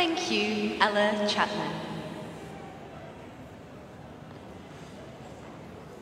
Thank you, Ella Chapman.